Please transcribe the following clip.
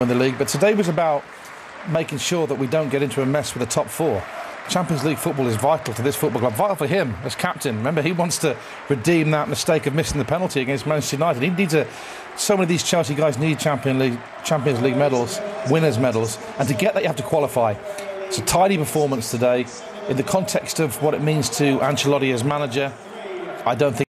in the league, but today was about making sure that we don't get into a mess with the top four. Champions League football is vital to this football club, vital for him as captain. Remember, he wants to redeem that mistake of missing the penalty against Manchester United. He needs a. So many of these Chelsea guys need Champions League, Champions League medals, winners' medals, and to get that, you have to qualify. It's a tidy performance today. In the context of what it means to Ancelotti as manager, I don't think.